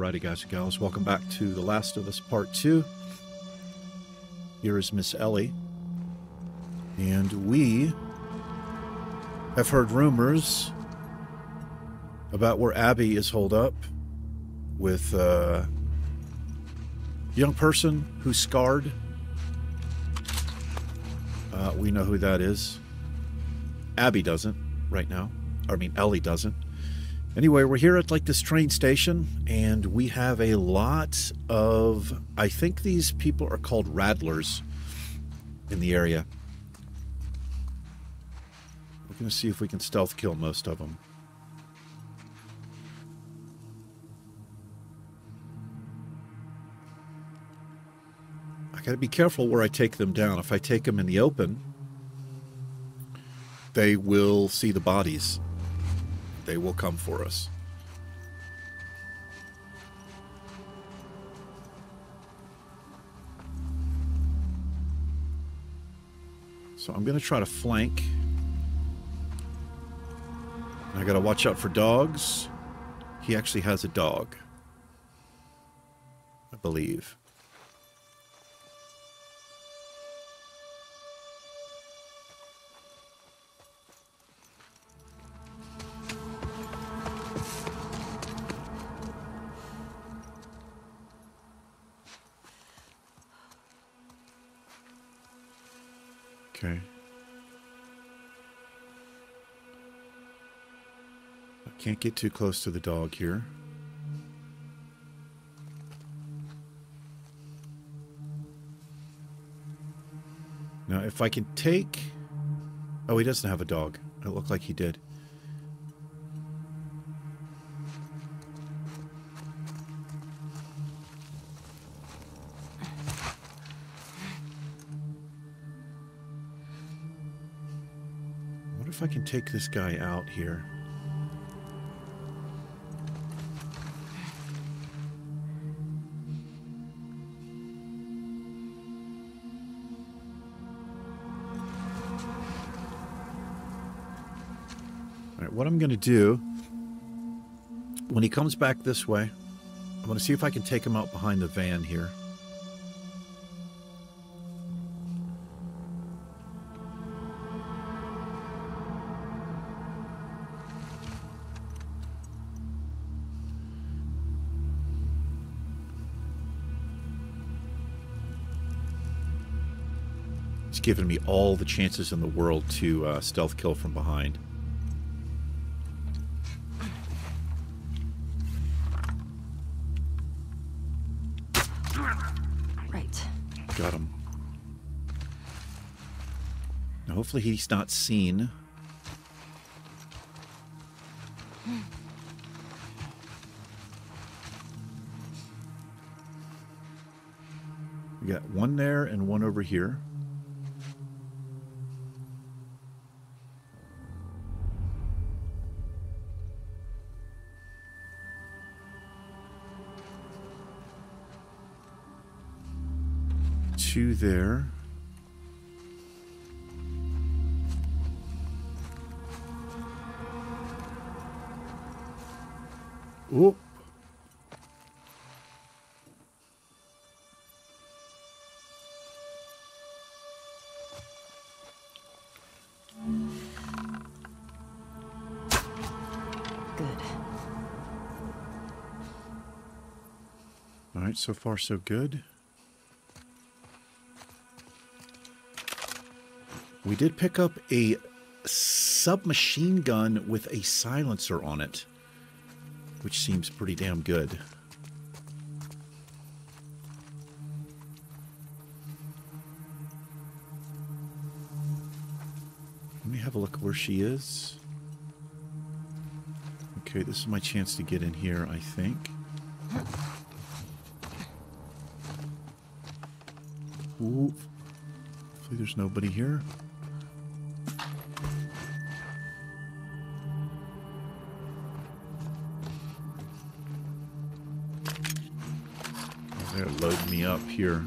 Alrighty, guys and gals, welcome back to The Last of Us Part 2. Here is Miss Ellie. And we have heard rumors about where Abby is holed up with a young person who's scarred. Uh, we know who that is. Abby doesn't right now. I mean, Ellie doesn't. Anyway, we're here at like this train station, and we have a lot of. I think these people are called Rattlers in the area. We're going to see if we can stealth kill most of them. I got to be careful where I take them down. If I take them in the open, they will see the bodies. They will come for us. So I'm going to try to flank. I got to watch out for dogs. He actually has a dog. I believe. Okay. I can't get too close to the dog here. Now, if I can take... Oh, he doesn't have a dog. It looked like he did. Can take this guy out here? All right, what I'm going to do when he comes back this way, I'm going to see if I can take him out behind the van here. It's given me all the chances in the world to uh, stealth kill from behind. Right. Got him. Now, hopefully he's not seen. We got one there and one over here. Two there. Oop. Good. All right, so far so good. We did pick up a submachine gun with a silencer on it, which seems pretty damn good. Let me have a look where she is. Okay, this is my chance to get in here, I think. Ooh. Hopefully there's nobody here. Up here.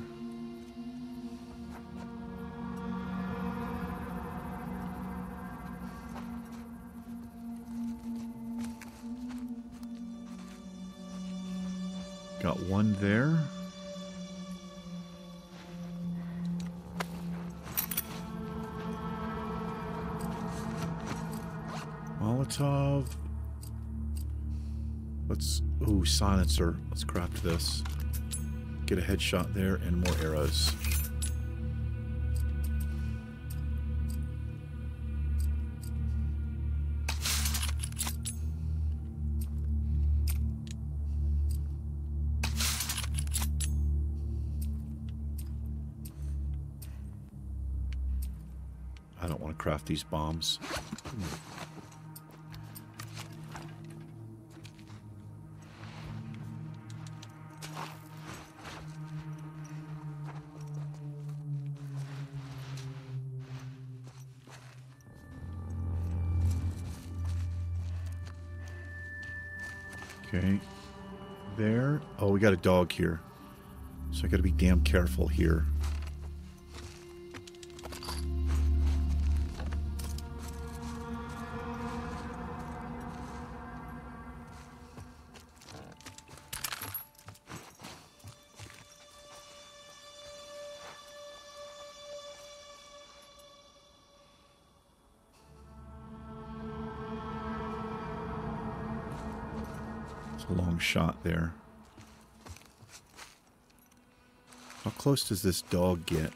Got one there. Molotov. Let's. Ooh, silencer. Let's craft this. Get a headshot there and more arrows. I don't want to craft these bombs. Got a dog here. So I got to be damn careful here. It's a long shot there. How close does this dog get?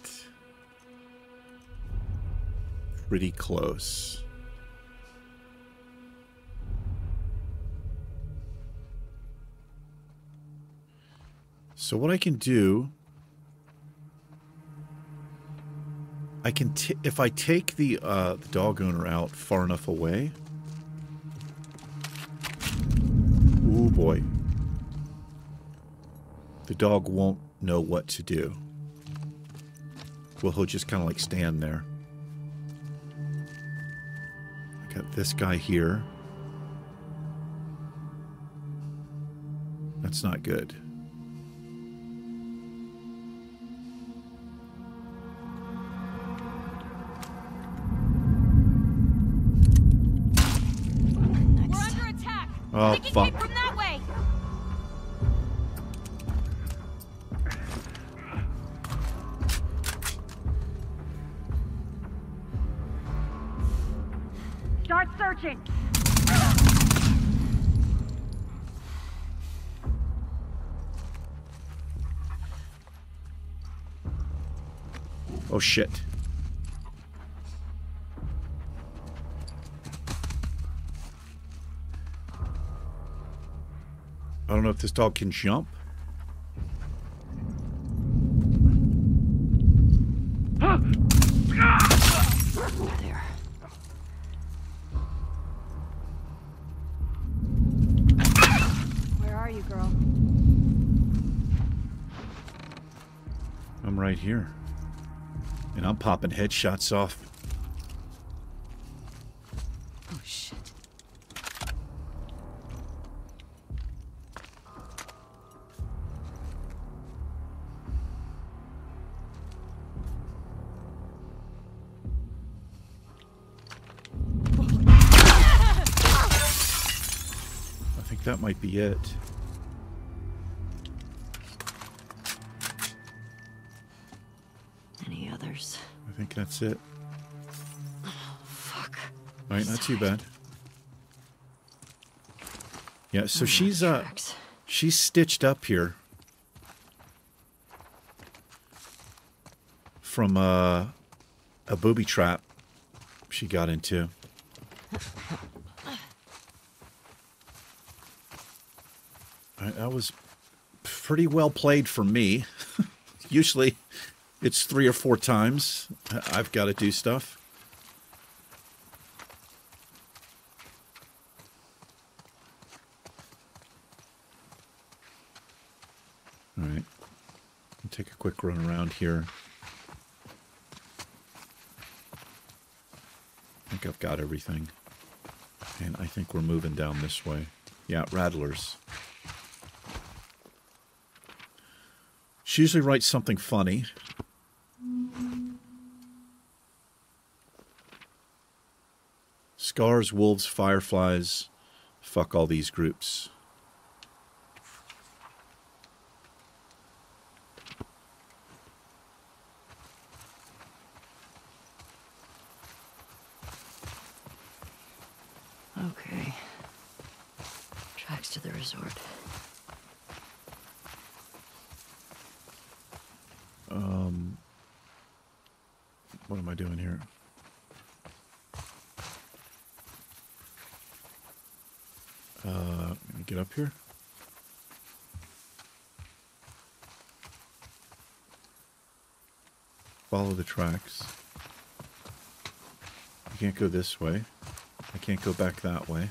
Pretty close. So what I can do I can if I take the uh, the dog owner out far enough away. The dog won't know what to do. Well, he'll just kind of like stand there. I got this guy here. That's not good. We're under attack. Oh, fuck. Oh shit. I don't know if this dog can jump. I'm popping headshots off. Oh shit. I think that might be it. That's it. Fuck. All right, not too bad. Yeah, so Oh, she's uh tracks. she's stitched up here from uh, a booby trap she got into. All right, that was pretty well played for me. Usually it's three or four times I've got to do stuff. All right. Take a quick run around here. I think I've got everything. And I think we're moving down this way. Yeah, Rattlers. She usually writes something funny. Scars, wolves, fireflies. Fuck all these groups. Okay. Tracks to the resort. Um, what am I doing here? Uh, let me get up here. Follow the tracks. I can't go this way. I can't go back that way.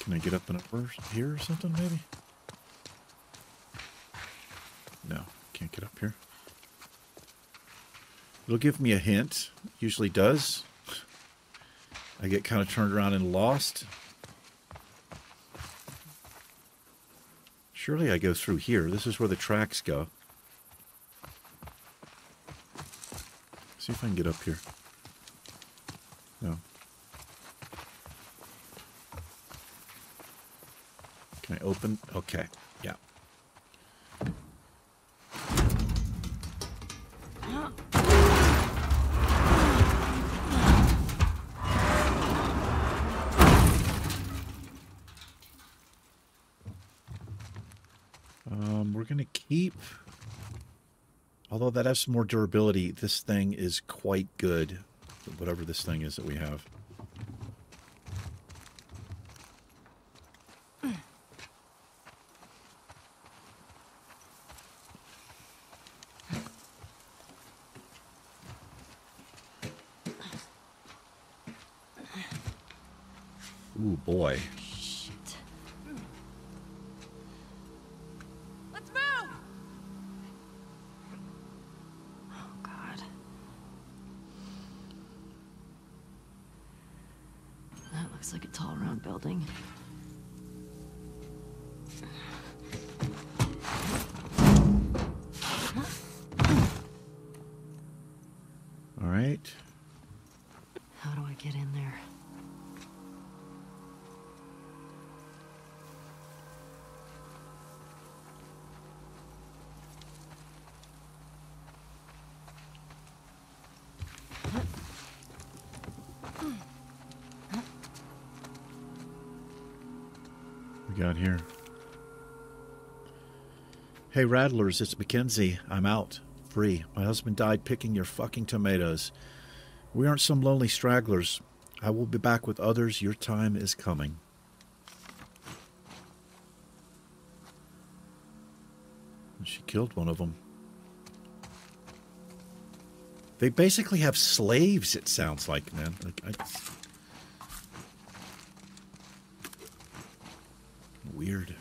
Can I get up and over here or something, maybe? No, can't get up here. It'll give me a hint. Usually does. I get kind of turned around and lost. Surely I go through here. This is where the tracks go. See if I can get up here. No. Can I open? Okay. Yeah. Um, we're going to keep... Although that has some more durability, this thing is quite good. Whatever this thing is that we have. Hey, Rattlers, it's Mackenzie. I'm out. Free. My husband died picking your fucking tomatoes. We aren't some lonely stragglers. I will be back with others. Your time is coming. And She killed one of them. They basically have slaves, it sounds like, man. Like, I... Weird.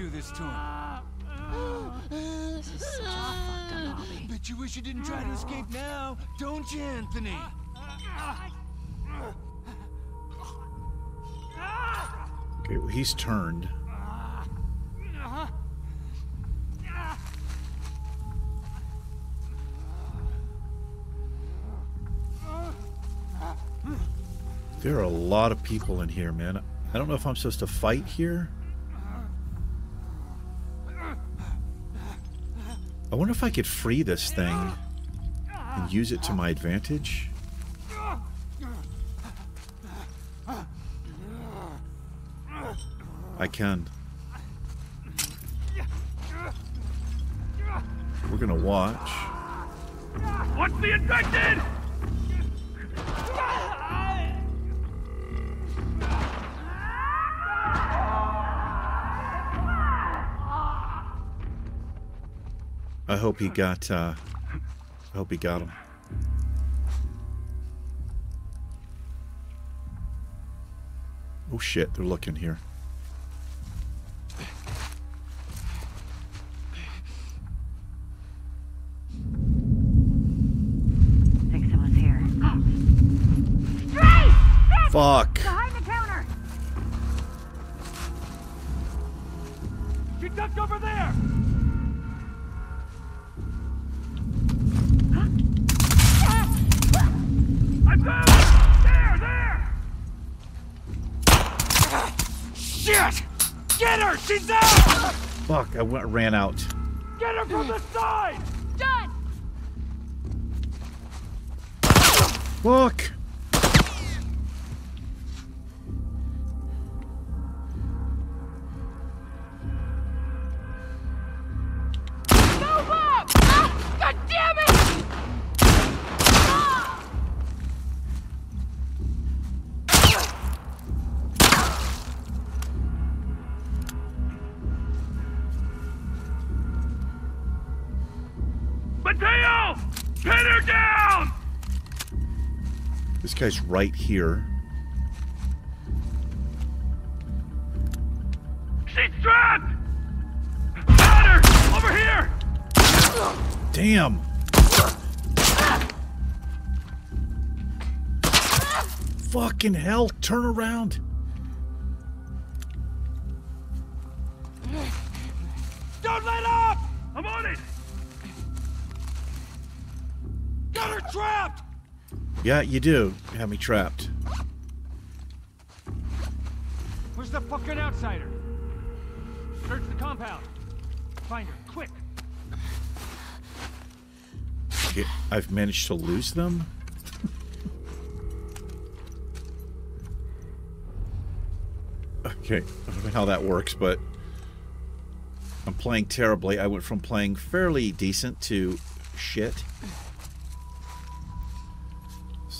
Do this to him. This is such a fucked up hobby. Bet you wish you didn't try to escape now, don't you, Anthony? Okay, well, he's turned. There are a lot of people in here, man. I don't know if I'm supposed to fight here. Wonder if I could free this thing and use it to my advantage. I can. We're gonna watch. What's the infected? I hope he got, uh, I hope he got him. Oh shit, they're looking here. Here. Fuck. Ran out. Get her from the side! Done! Fuck. Guy's right here. She's trapped! Her! Over here! Damn. Fucking hell, turn around. Don't let up! I'm on it! Got her trapped! Yeah, you do. Have me trapped. Where's the fucking outsider? Search the compound. Find her, quick! Okay, I've managed to lose them. okay, I don't know how that works, but I'm playing terribly. I went from playing fairly decent to shit.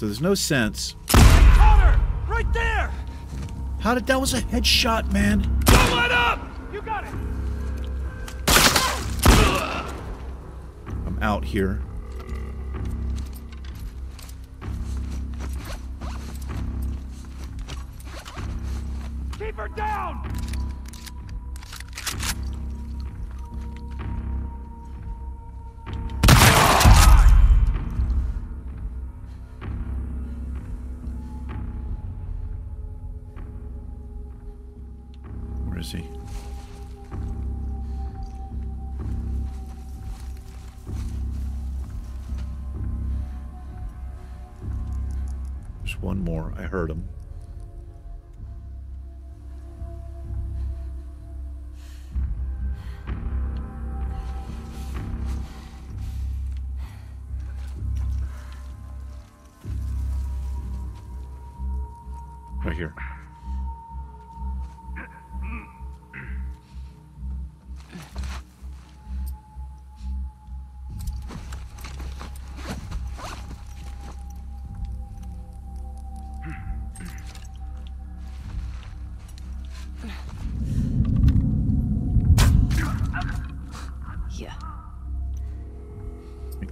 So there's no sense. Her! Right there! How did that was a headshot, man? Don't let up! You got it! I'm out here. Keep her down!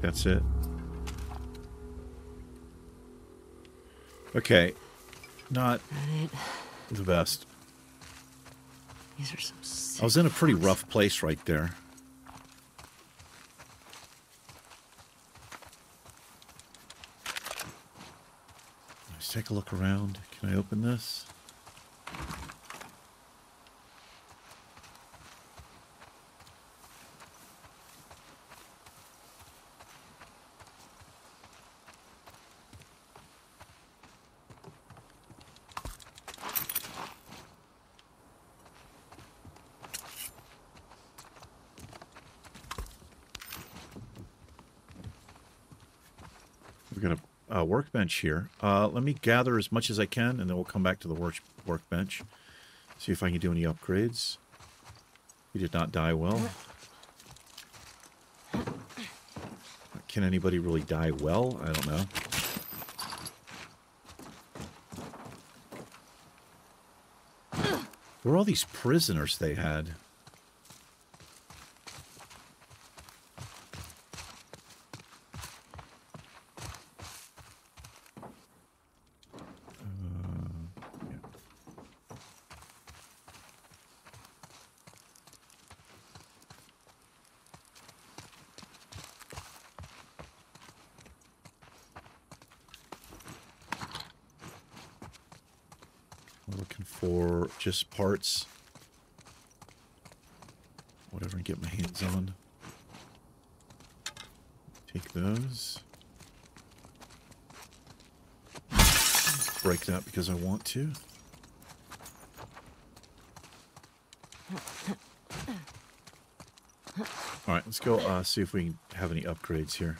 That's it. Okay. Not the best. These are some sick I was in a pretty rough place right there. Let's take a look around. Can I open this? We've got a, a workbench here. Uh, let me gather as much as I can, and then we'll come back to the work, workbench. See if I can do any upgrades. He did not die well. Can anybody really die well? I don't know. Where are all these prisoners they had? Looking for just parts. Whatever I get my hands on. Take those. Break that because I want to. All right, let's go uh, see if we have any upgrades here.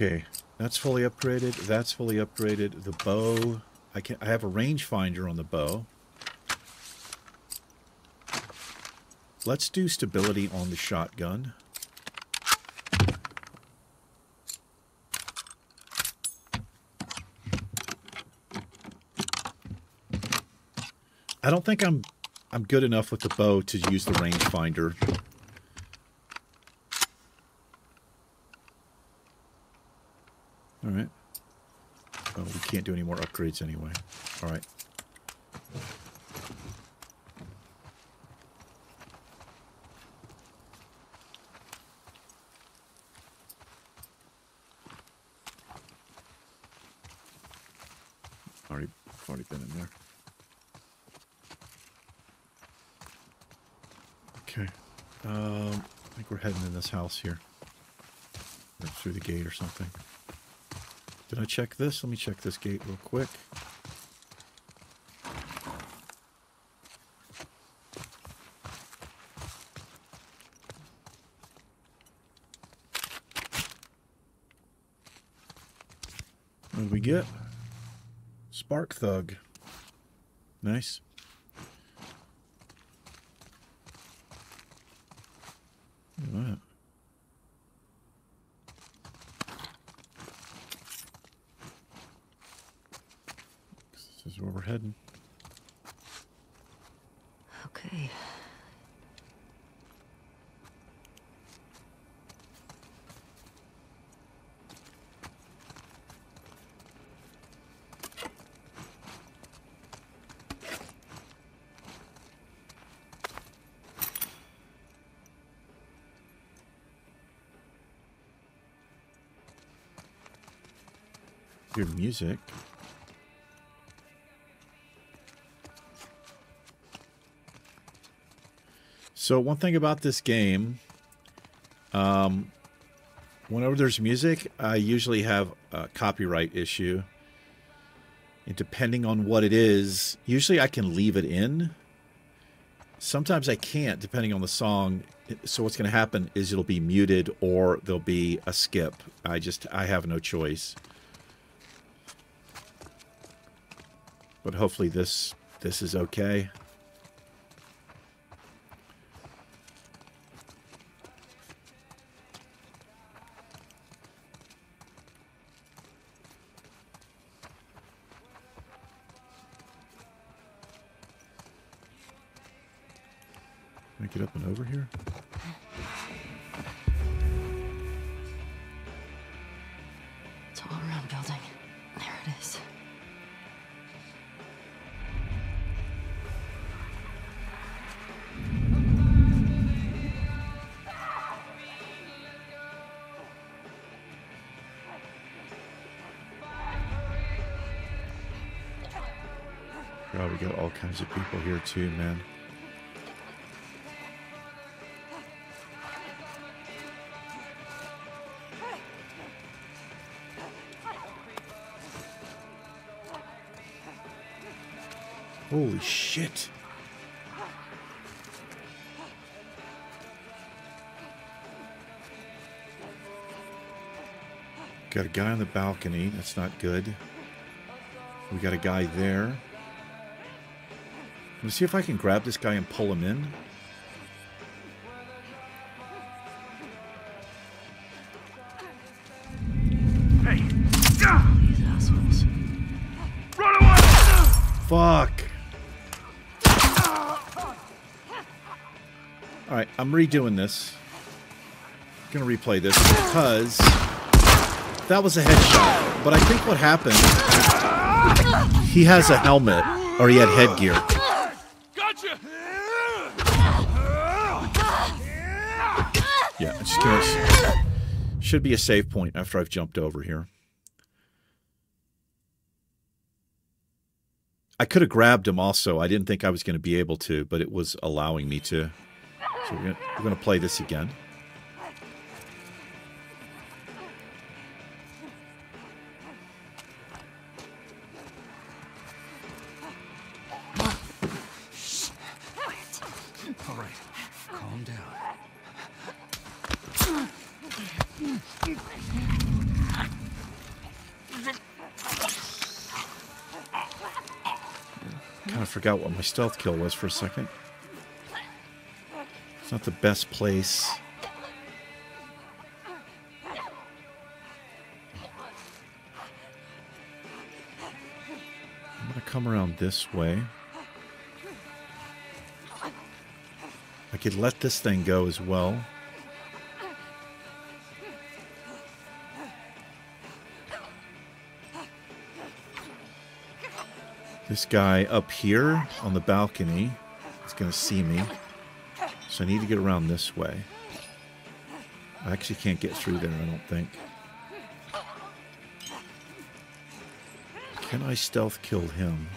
Okay, that's fully upgraded. That's fully upgraded. The bow, I can I have a rangefinder on the bow. Let's do stability on the shotgun. I don't think I'm I'm good enough with the bow to use the rangefinder. All right. Oh, we can't do any more upgrades anyway. All right. Already, already been in there. Okay. Um, I think we're heading in this house here. Through the gate or something. Did I check this? Let me check this gate real quick. What do we get? Spark Thug. Nice. Music. So one thing about this game, um, whenever there's music, I usually have a copyright issue. And depending on what it is, usually I can leave it in. Sometimes I can't, depending on the song. So what's going to happen is it'll be muted or there'll be a skip. I just I have no choice. But hopefully this this is okay. We got all kinds of people here too, man. Holy shit. Got a guy on the balcony. That's not good. We got a guy there. Let me see if I can grab this guy and pull him in. Hey! These assholes. Run away! Fuck. All right, I'm redoing this. I'm gonna replay this because that was a headshot. But I think what happened, he has a helmet, Or he had headgear. Gotcha! Yeah, it's just gonna, should be a save point after I've jumped over here. I could have grabbed him also. I didn't think I was going to be able to, but it was allowing me to. So we're going to play this again. Kind of forgot what my stealth kill was for a second. It's not the best place. I'm going to come around this way. I could let this thing go as well. This guy up here on the balcony is going to see me. So I need to get around this way. I actually can't get through there, I don't think. Can I stealth kill him?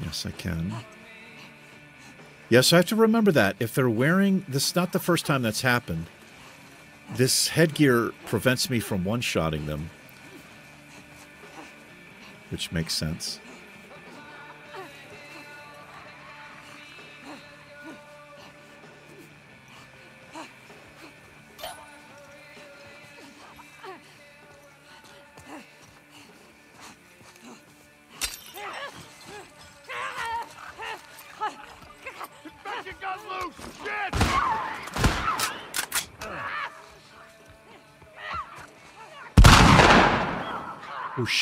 Yes, I can. Yes, I have to remember that. If they're wearing... This is not the first time that's happened. This headgear prevents me from one-shotting them. Which makes sense.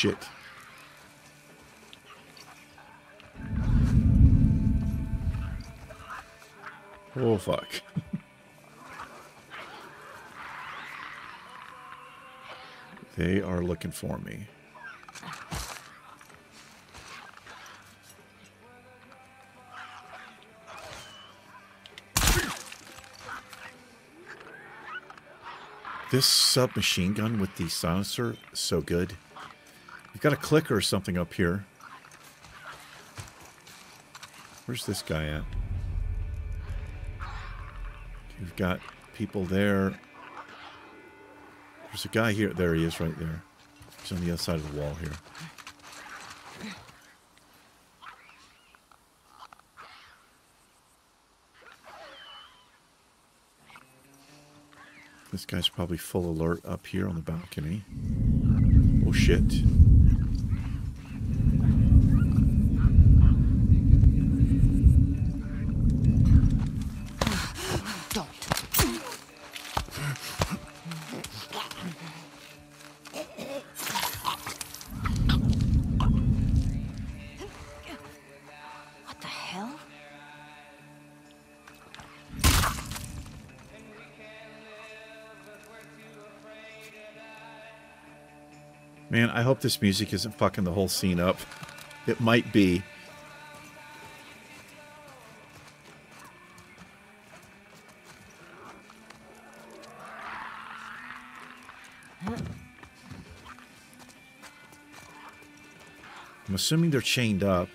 Shit. Oh, fuck. they are looking for me. This submachine gun with the silencer so good. Got a clicker or something up here. Where's this guy at? You've got people there. There's a guy here. There he is right there. He's on the other side of the wall here. This guy's probably full alert up here on the balcony. Oh shit. Hope this music isn't fucking the whole scene up. It might be. I'm assuming they're chained up,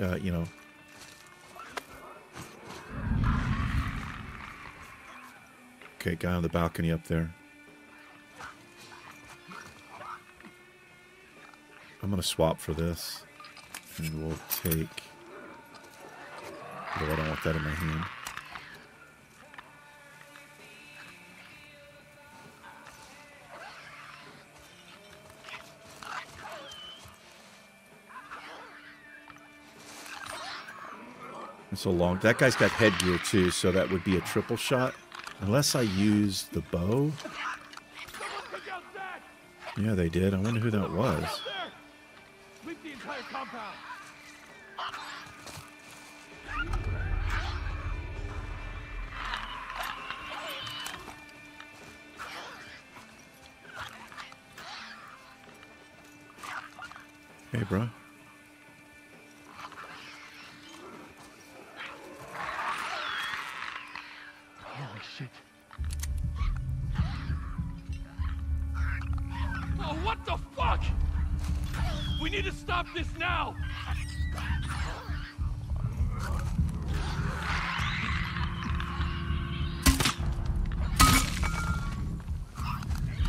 uh, you know. Okay, guy on the balcony up there. To swap for this. And we'll take... I don't want that in my hand. It's a long... That guy's got headgear too, so that would be a triple shot. Unless I use the bow. Yeah, they did. I wonder who that was compound. Hey, bro. Stop this now!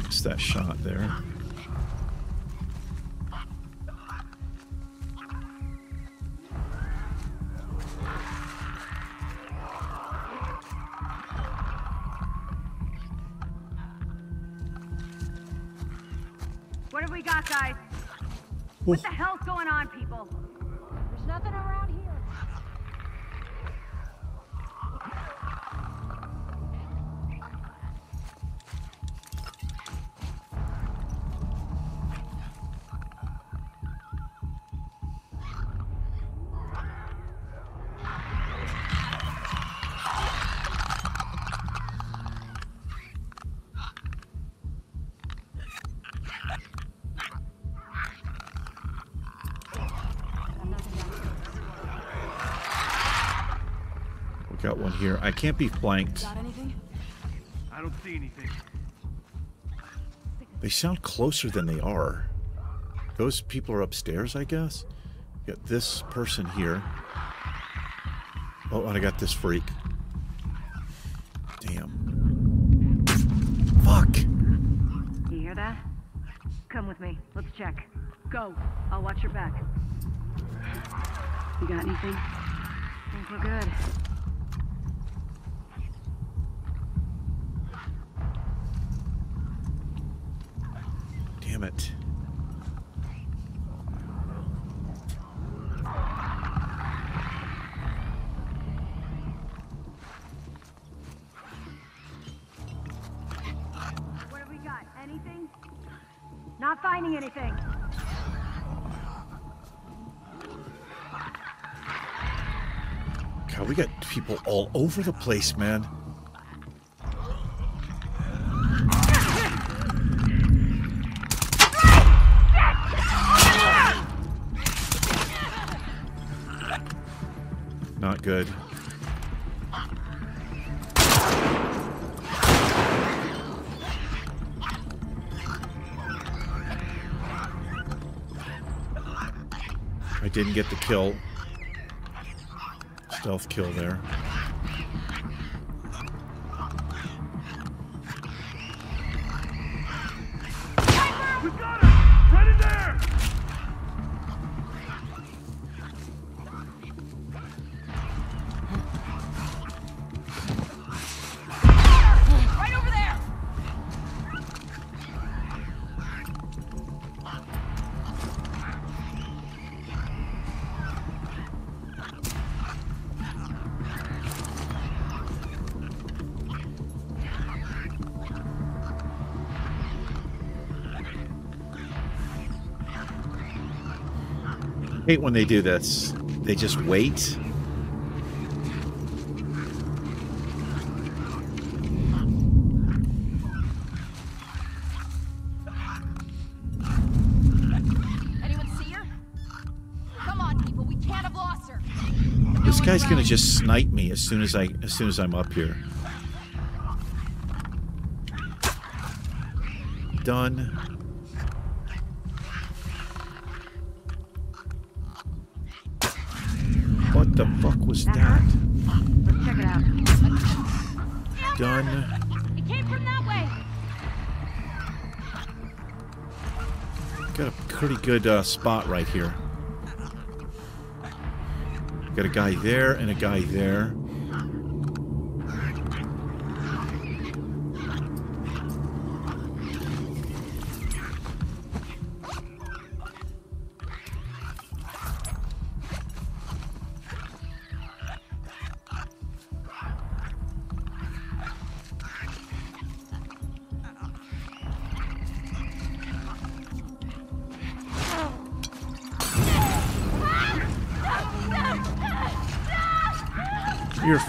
It's that shot there. We got one here. I can't be flanked. Got anything? I don't see anything. They sound closer than they are. Those people are upstairs, I guess. Got this person here. Oh, and I got this freak. Damn. Fuck. You hear that? Come with me. Let's check. Go. I'll watch your back. You got anything? think we're good. All over the place, man. Not good. I didn't get the kill. Stealth kill there. Hate when they do this. They just wait. Anyone see her? Come on, people, we can't have lost her. This guy's gonna just snipe me as soon as I as soon as I'm up here. Done. Good uh, spot right here. Got a guy there and a guy there.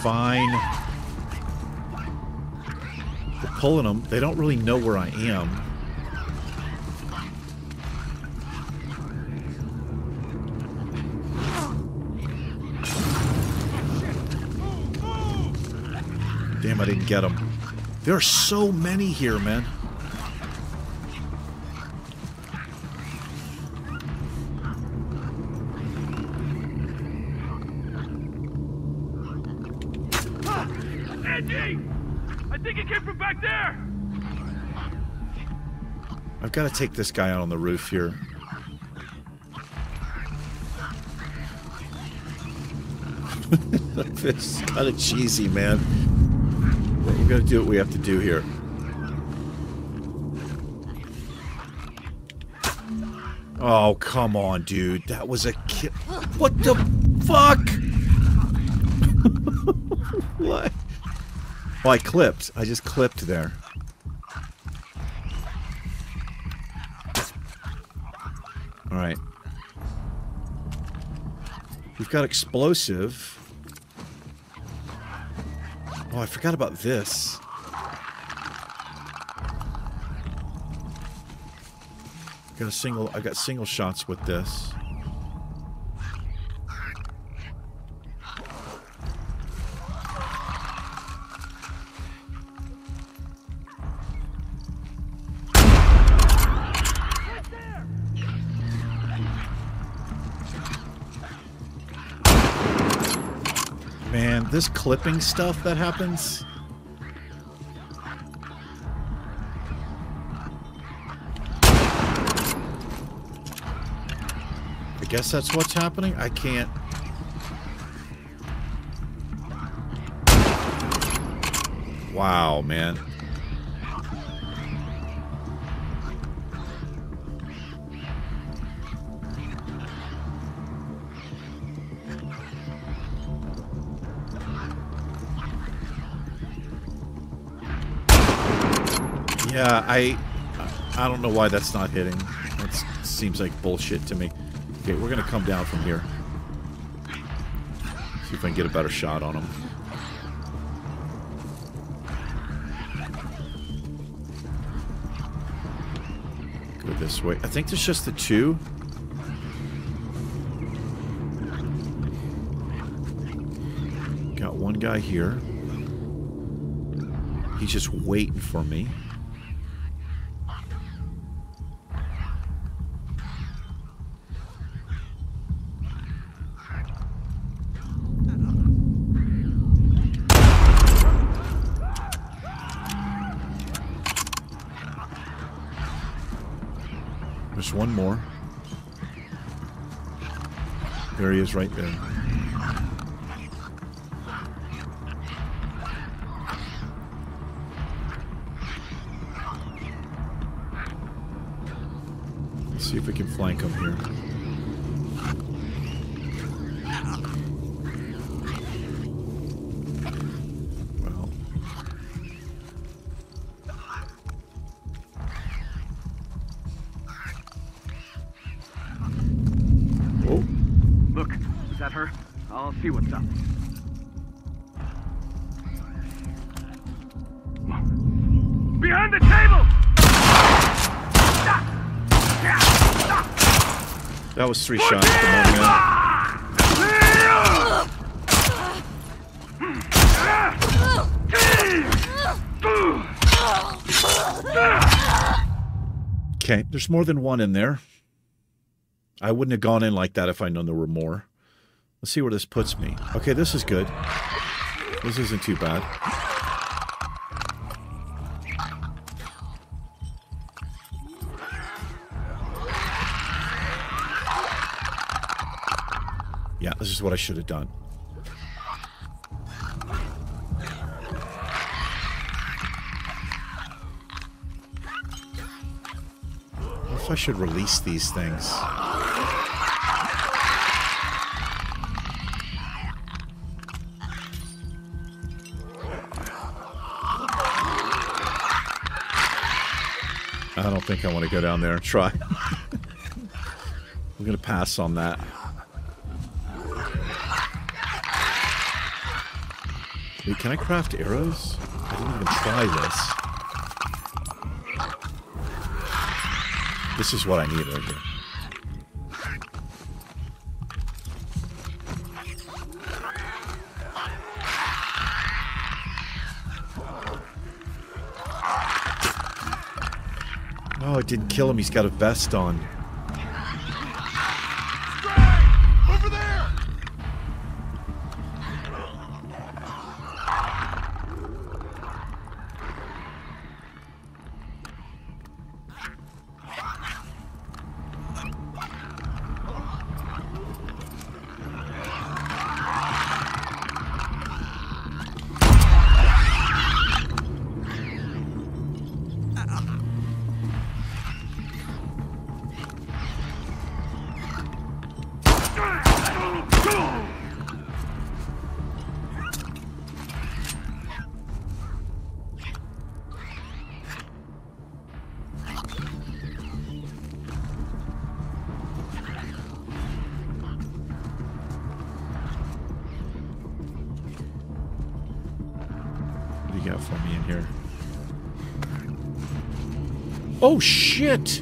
fine. We're pulling them. They don't really know where I am. Damn, I didn't get them. There are so many here, man. I've got to take this guy out on the roof here. this is kind of cheesy, man. We're going to do what we have to do here. Oh, come on, dude. That was a ki- What the fuck? what? Oh, I clipped. I just clipped there. Got explosive. Oh, I forgot about this. Got a single. I got single shots with this. Clipping stuff that happens. I guess that's what's happening. I can't. Wow, man. Yeah, I I don't know why that's not hitting. That seems like bullshit to me. Okay, we're gonna come down from here. See if I can get a better shot on him. Go this way. I think there's just the two. Got one guy here. He's just waiting for me. Right there. Let's see if we can flank him here. Was three shots. Okay, there's more than one in there. I wouldn't have gone in like that if I'd known there were more. Let's see where this puts me. Okay, this is good. This isn't too bad. This is what I should have done. What if I should release these things? I don't think I want to go down there and try. I'm going to pass on that. Wait, can I craft arrows? I didn't even try this. This is what I need right here. Oh, it didn't kill him. He's got a vest on. Oh, shit!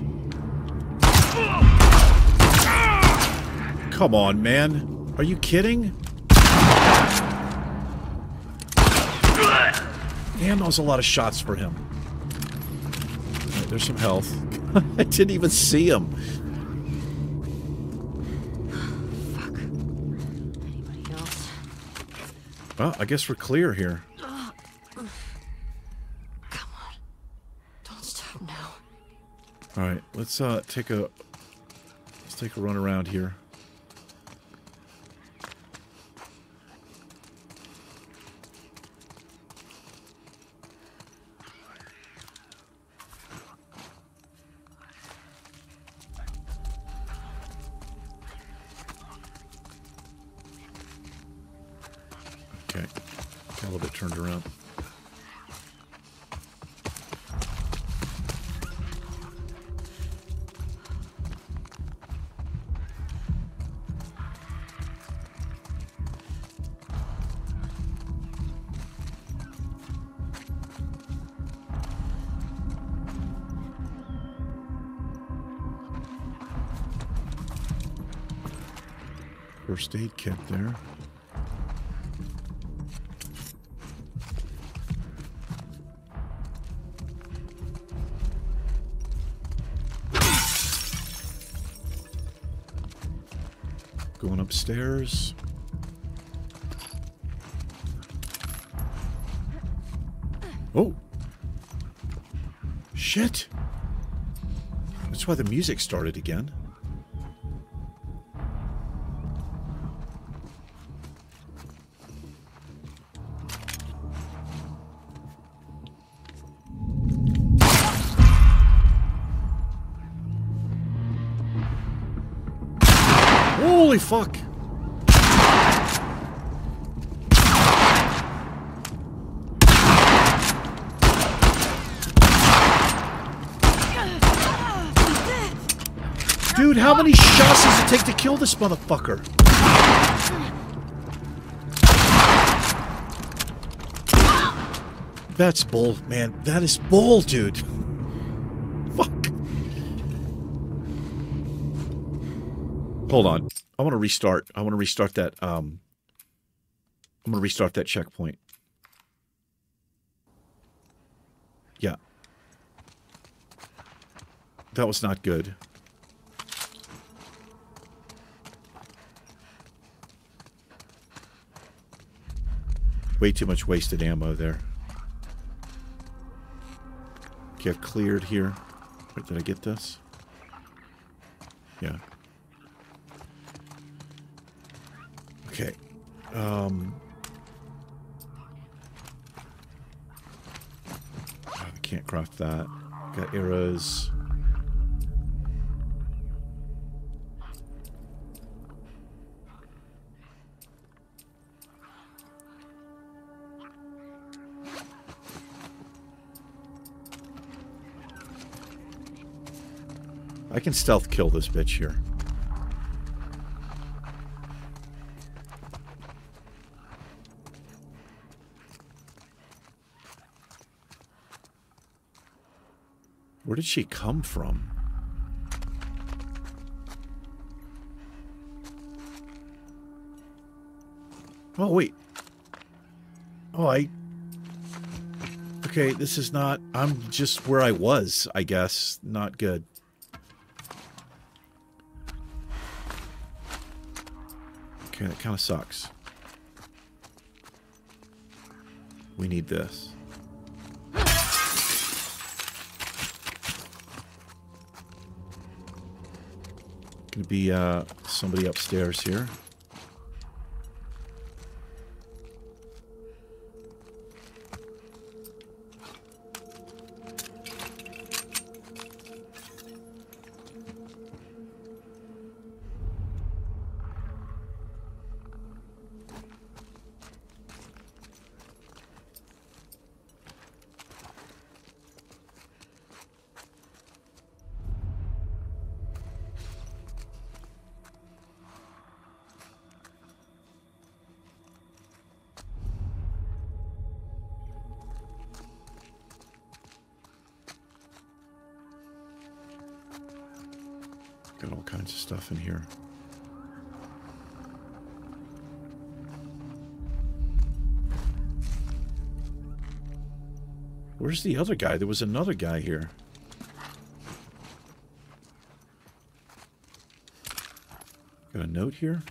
Come on, man. Are you kidding? Damn, that was a lot of shots for him. Alright, there's some health. I didn't even see him. Fuck. Anybody else? Well, I guess we're clear here. Come on. Don't stop now. All right, let's uh take a let's take a run around here. First aid kit there. Going upstairs. Oh. Shit. That's why the music started again. Fuck! Dude, how many shots does it take to kill this motherfucker? That's bull, man. That is bull, dude. Fuck. Hold on. I want to restart. I want to restart that. Um, I'm going to restart that checkpoint. Yeah. That was not good. Way too much wasted ammo there. Okay, I've cleared here. Wait, did I get this? Yeah. Okay. Um. I can't craft that. Got arrows. I can stealth kill this bitch here. Where did she come from? Oh, wait. Oh, I... Okay, this is not. I'm just where I was, I guess. Not good. Okay, that kind of sucks. We need this. Gonna be uh, somebody upstairs here. Where's the other guy? There was another guy here. Got a note here.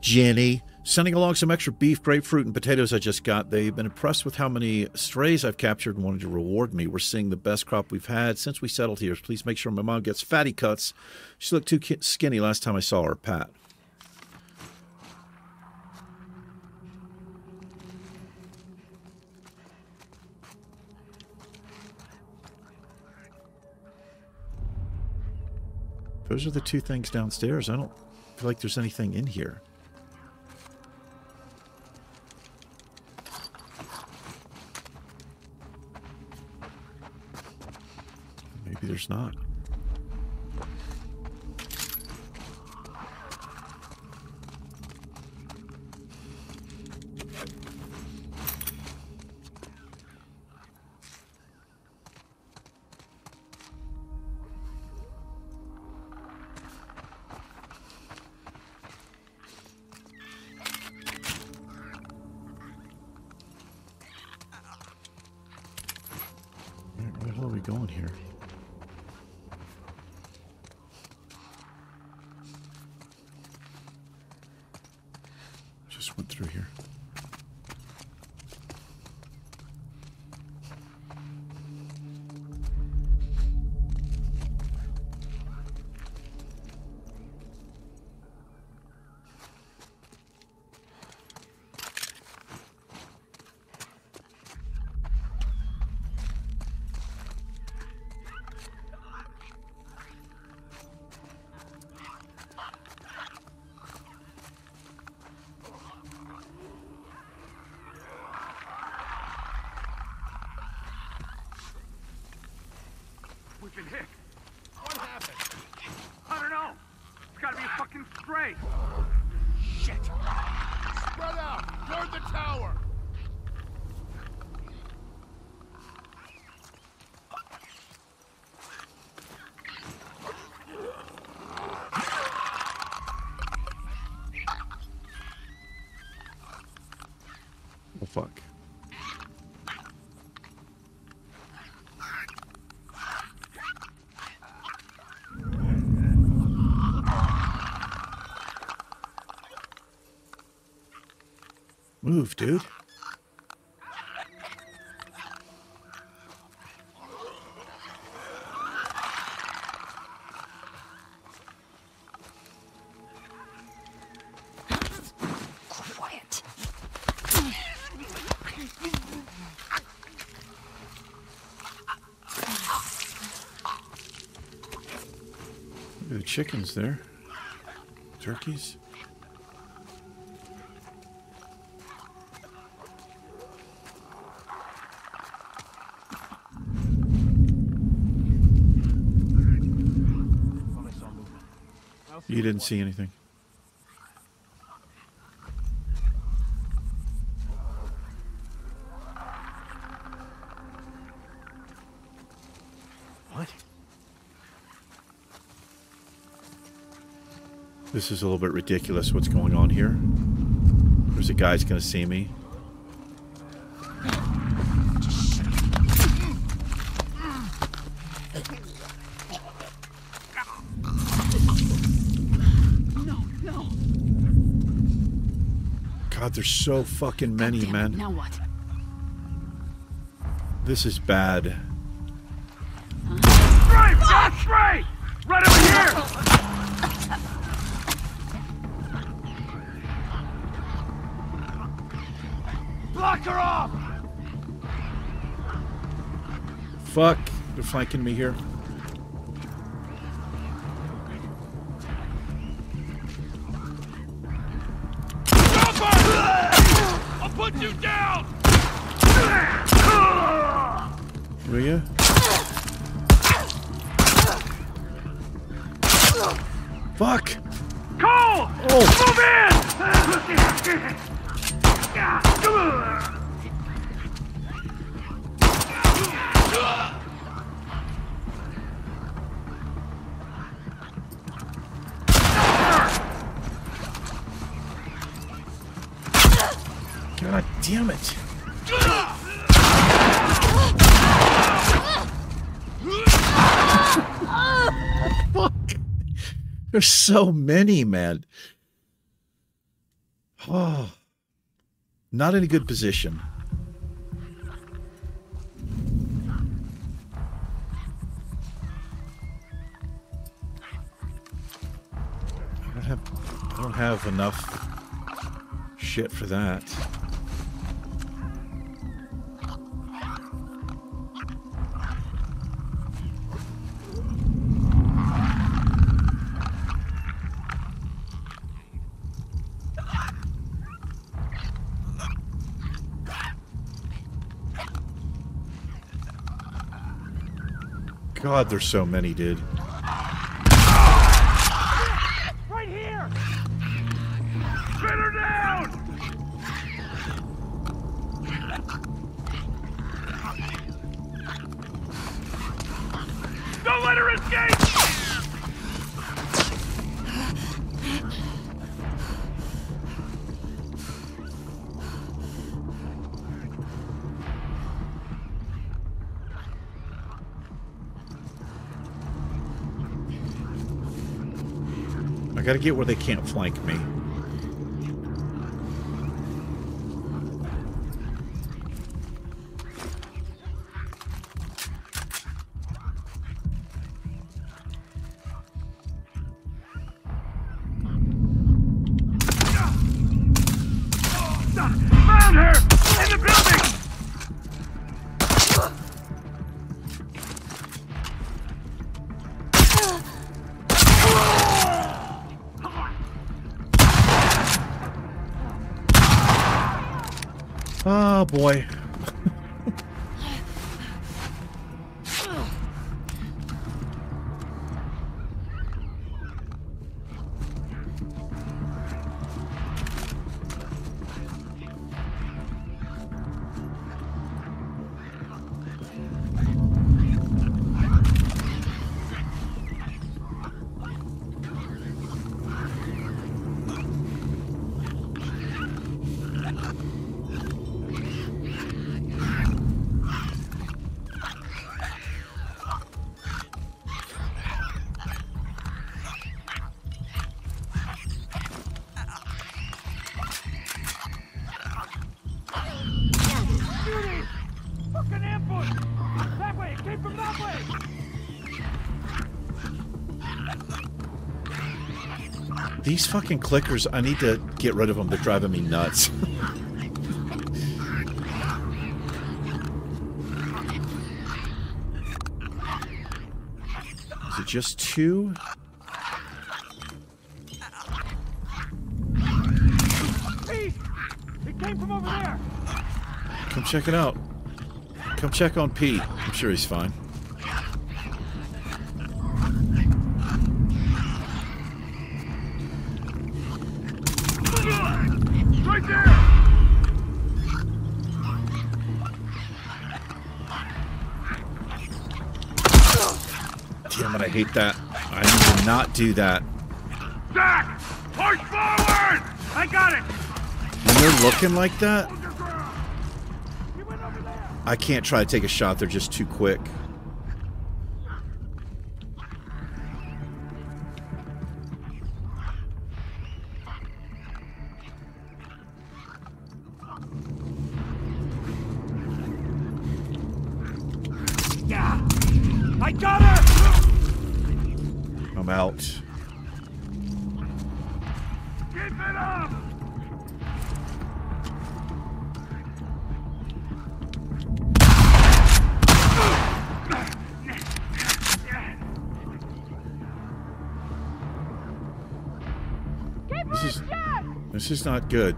Jenny, sending along some extra beef, grapefruit, and potatoes I just got. They've been impressed with how many strays I've captured and wanted to reward me. We're seeing the best crop we've had since we settled here. Please make sure my mom gets fatty cuts. She looked too skinny last time I saw her, Pat. Those are the two things downstairs. I don't feel like there's anything in here. Maybe there's not. Stray. Shit! Spread out! Guard the tower! Oh, fuck. Move, dude. Quiet. Look at the chickens there. Turkeys. Didn't see anything. What? This is a little bit ridiculous what's going on here. There's a guy's going to see me. God, there's so fucking many, it, man. Now what? This is bad. Stray! Got stray! Right over here! Block her off! Fuck. They're flanking me here. Will you? Fuck! Cole! Oh! Move in! God damn it. Fuck. There's so many, man. Oh. Not in a good position. I don't have, I don't have enough shit for that. God, there's so many, dude. Get where they can't flank me. These fucking clickers, I need to get rid of them. They're driving me nuts. Is it just two? Pete! It came from over there! Come check it out. Come check on Pete. I'm sure he's fine. Hate that. I need to not do that. Zach! Push forward! I got it! When they're looking like that, Hold your ground! He went over there! I can't try to take a shot. They're just too quick. This is this is not good.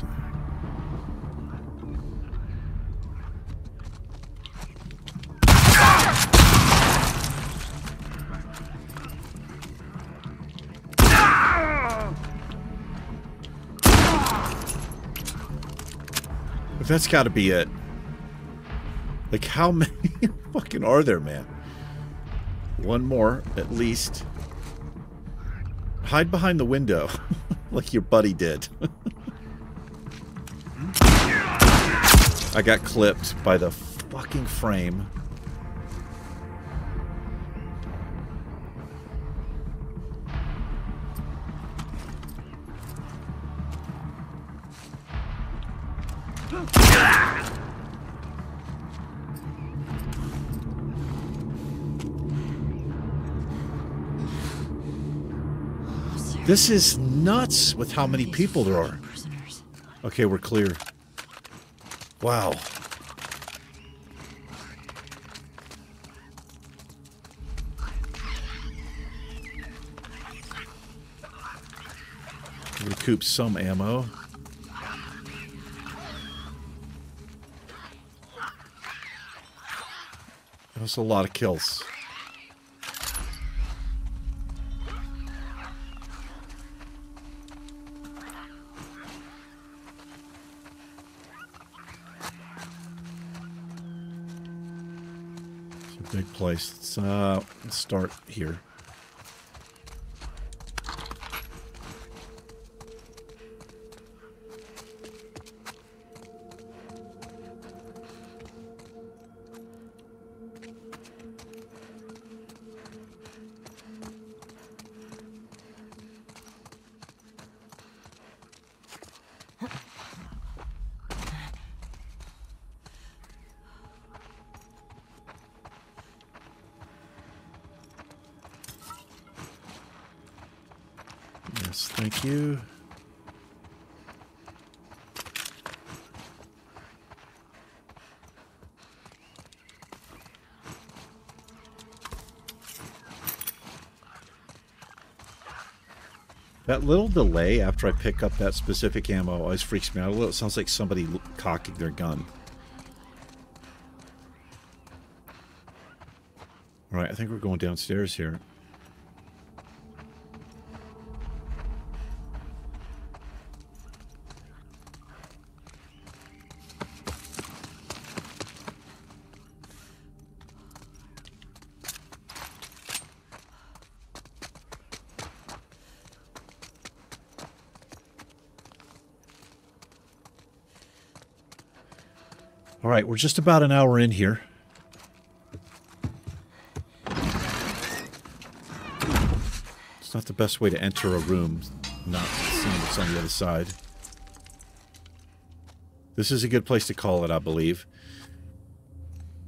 But that's got to be it. Like, how many fucking are there, man? One more, at least. Hide behind the window, like your buddy did. I got clipped by the fucking frame. This is nuts with how many people there are. Okay, we're clear. Wow. Recoup some ammo. That was a lot of kills. It's a big place. Let's, uh, let's start here. Thank you. That little delay after I pick up that specific ammo always freaks me out a little. It sounds like somebody cocking their gun. All right, I think we're going downstairs here. Right, we're just about an hour in here. It's not the best way to enter a room, not seeing what's on the other side. This is a good place to call it, I believe.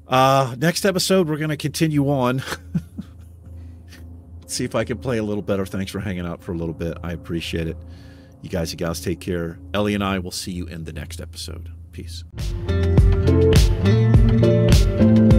Uh, next episode, we're going to continue on. See if I can play a little better. Thanks for hanging out for a little bit. I appreciate it. You guys and gals take care. Ellie and I will see you in the next episode. Peace. Thank you.